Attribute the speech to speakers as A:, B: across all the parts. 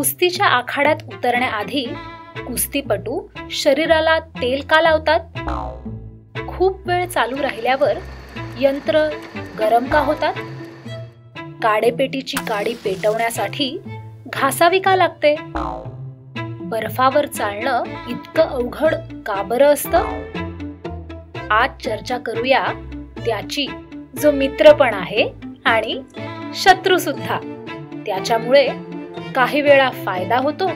A: कुस्तीच्या आखाड्यात उतरण्याआधी कुस्तीपटू शरीराला तेल का लावतात? खूप वेळ चालू राहिल्यावर यंत्र गरम का होतात? काडेपेटीची काडी पेटवण्यासाठी घासावी का लागते? बर्फावर चालणं इतकं अवघड का बरं असतं? आज चर्चा करूया त्याची. जो मित्र पण आहे आणि शत्रू सुद्धा. त्याच्यामुळे काही वेळा फायदा होतो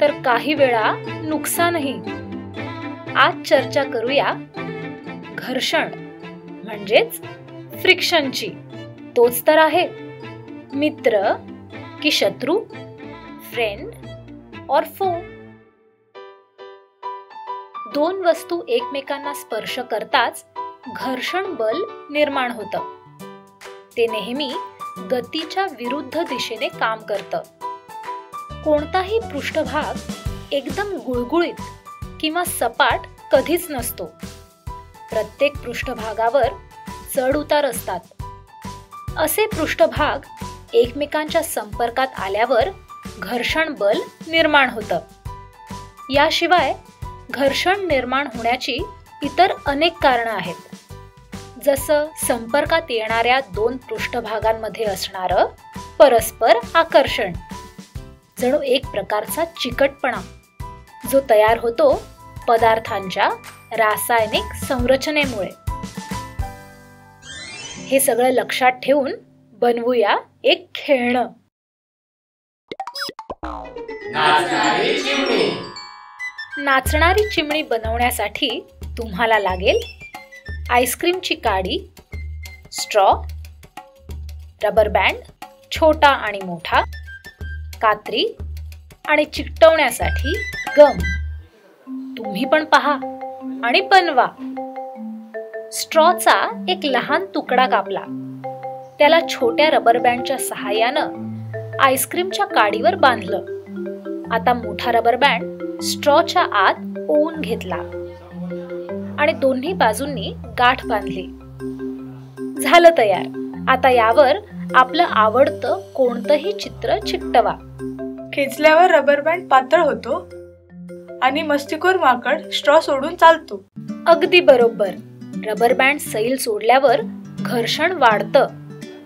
A: तर काही वेळा नुकसानही. आज चर्चा करूया घर्षण म्हणजेच फ्रिक्शनची. तोच तर आहे. मित्र की शत्रू फ्रेंड और फो दोन वस्तू एकमेकांना स्पर्श करताच घर्षण बल निर्माण होतं. ते नेहमी गतीच्या विरुद्ध दिशेने काम करतं. कोणताही पृष्ठभाग एकदम गुळगुळीत किंवा सपाट कधीच नसतो. प्रत्येक पृष्ठभागावर चढ उतार असतात. असे पृष्ठभाग एकमेकांच्या संपर्कात आल्यावर घर्षण बल निर्माण होतं. याशिवाय घर्षण निर्माण होण्याची इतर अनेक कारणं आहेत. जसं संपर्कात येणाऱ्या दोन पृष्ठभागांमध्ये असणारं परस्पर आकर्षण. जणू एक प्रकारचा चिकटपणा जो तयार होतो पदार्थांच्या रासायनिक संरचनेमुळे. हे सगळं लक्षात ठेवून बनवूया एक खेळणं. नाचणारी चिमणी. बनवण्यासाठी तुम्हाला लागेल आईस्क्रीमची काडी स्ट्रॉ रबर बँड छोटा आणि मोठा कात्री आणि चिकटवण्यासाठी गम. तुम्ही पण पहा आणि बनवा. स्ट्रॉचा एक लहान तुकडा कापला. त्याला छोट्या रबर बँडच्या सहाय्यानं आईस्क्रीमच्या काडीवर बांधलं. आता मोठा रबर बँड स्ट्रॉच्या आत ओवून घेतला. आणि दोन्ही बाजूंनी गाठ बांधली. झालं तयार. आता यावर आपलं आवडतं कोणतंही चित्र चिकटवा
B: खेचल्यावर रबर बँड पातळ होतो आणि मस्तिकोर माकड स्ट्रॉ सोडून चालतो.
A: अगदी बरोबर. रबर बँड सैल सोडल्यावर घर्षण वाढतं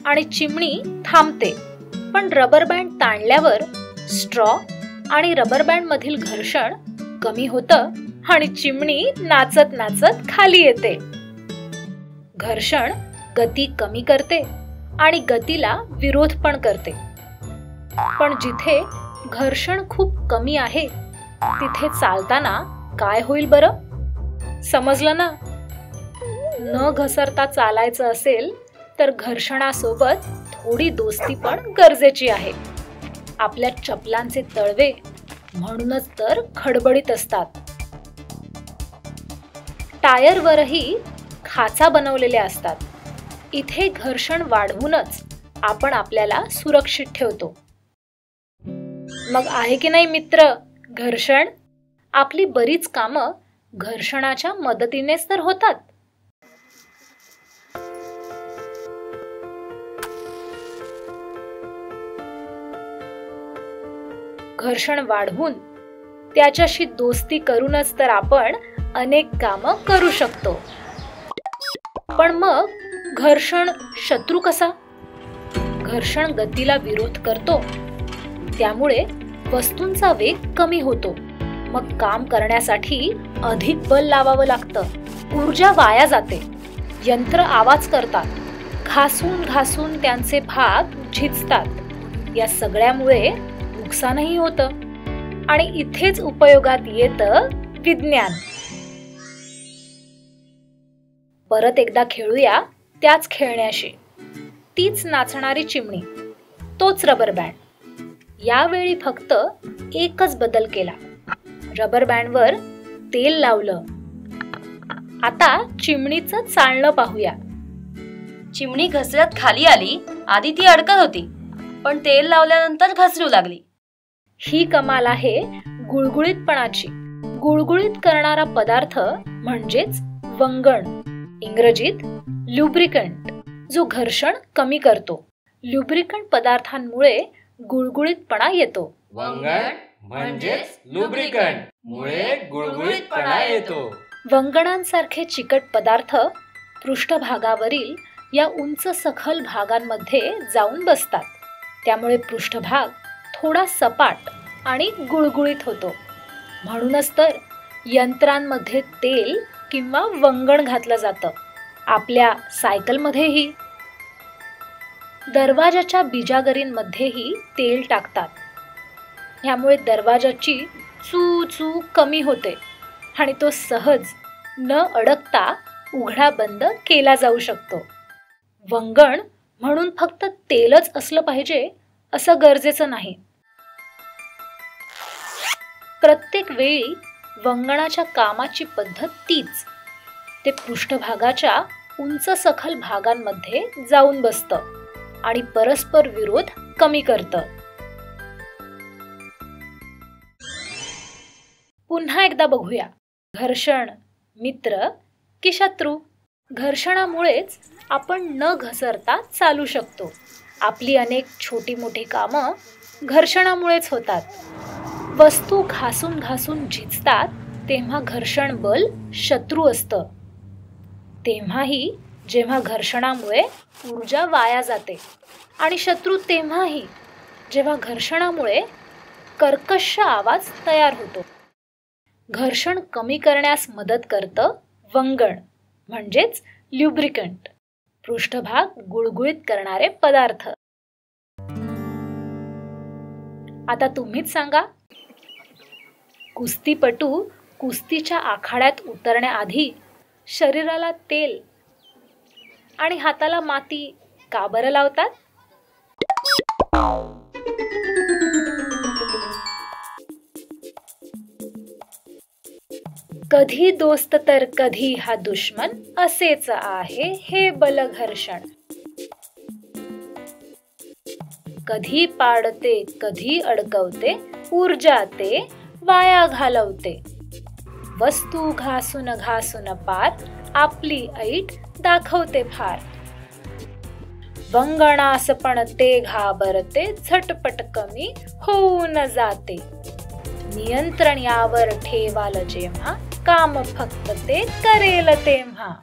A: आणि चिमणी थांबते. पण रबर बँड ताणल्यावर स्ट्रॉ आणि रबर बँड मधील घर्षण कमी होतं आणि चिमणी नाचत नाचत खाली येते. घर्षण गती कमी करते आणि गतीला विरोध पण करते. पण जिथे घर्षण खूप कमी आहे तिथे चालताना काय होईल बरं? समजलं ना? न घसरता चालायचं असेल तर घर्षणासोबत थोडी दोस्ती पण गरजेची आहे. आपल्या चपलांचे तळवे म्हणूनच तर खडबडीत असतात. टायरवरही खाचा बनवलेल्या असतात. इथे घर्षण वाढवूनच आपण आपल्याला सुरक्षित ठेवतो. मग आहे की नाही मित्र घर्षण? आपली बरीच कामं घर्षणाच्या मदतीनेच तर होतात. घर्षण वाढवून त्याच्याशी दोस्ती करूनच तर आपण अनेक कामं करू शकतो. पण मग घर्षण शत्रू कसा? घर्षण गतीला विरोध करतो. त्यामुळे वस्तूंचा वेग कमी होतो. मग काम करण्यासाठी अधिक बल लावावं लागतं. ऊर्जा वाया जाते. यंत्र आवाज करतात. घासून घासून त्यांचे भाग झिजतात. या सगळ्यामुळे नुकसानही होतं. आणि इथेच उपयोगात येतं विज्ञान. परत एकदा खेळूया त्याच खेळण्याशी. तीच नाचणारी चिमणी तोच रबर बँड. यावेळी फक्त एकच बदल केला. रबर बँडवर तेल लावलं. आता चिमणीचं चालणं पाहूया.
C: चिमणी घसरत खाली आली आधी ती अडकत होती पण तेल लावल्यानंतर घसरू लागली.
A: ही कमाल आहे गुळगुळीतपणाची. गुळगुळीत करणारा पदार्थ म्हणजेच वंगण. इंग्रजीत ल्युब्रिकंट जो घर्षण कमी करतो. ल्युब्रिकंट पदार्थांमुळे गुळगुळीतपणा येतो.
D: वंगण म्हणजेच लुब्रिकंट मुळे गुळगुळीतपणा येतो.
A: वंगणांसारखे चिकट पदार्थ पृष्ठभागावरील या उंच सखल भागांमध्ये जाऊन बसतात. त्यामुळे पृष्ठभाग थोडा सपाट आणि गुळगुळीत होतो. म्हणूनच तर यंत्रांमध्ये तेल किंवा वंगण घातलं जातं आपल्या सायकलमध्येही. दरवाजाच्या बिजागरींमध्येही तेल टाकतात. ह्यामुळे दरवाजाची चू चू कमी होते आणि तो सहज न अडकता उघडा बंद केला जाऊ शकतो. वंगण म्हणून फक्त तेलच असलं पाहिजे असं गरजेचं नाही. प्रत्येक वेळी वंगणाच्या कामाची पद्धत तीच. ते पृष्ठभागाच्या उंच सखल भागांमध्ये जाऊन बसतं आणि परस्पर विरोध कमी करतं. पुन्हा एकदा बघूया. घर्षण मित्र की शत्रू? घर्षणामुळेच आपण न घसरता चालू शकतो. आपली अनेक छोटी मोठी कामं घर्षणामुळेच होतात. वस्तू घासून घासून झिजतात तेव्हा घर्षण बल शत्रू असतं. तेव्हाही जेव्हा घर्षणामुळे ऊर्जा वाया जाते आणि शत्रू तेव्हाही जेव्हा घर्षणामुळे कर्कश आवाज तयार होतो. घर्षण कमी करण्यास मदत करतं वंगण म्हणजेच ल्युब्रिकंट पृष्ठभाग गुळगुळीत करणारे पदार्थ. आता तुम्हीच सांगा. कुस्तीपटू कुस्तीच्या आखाड्यात उतरण्याआधी शरीराला तेल आणि हाताला माती का बरं लावतात? कधी दोस्त तर कधी हा दुश्मन असेच आहे हे बलघर्षण. कधी पाडते कधी अडकवते ऊर्जा ते वाया घालवते. वस्तू घासून घासून पार आपली ऐट दाखवते फार. वंगणास पण ते घाबरते झटपट कमी होऊन जाते. नियंत्रण यावर ठेवाल जेव्हा काम फक्त ते करेल तेव्हा.